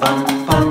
bum, bum.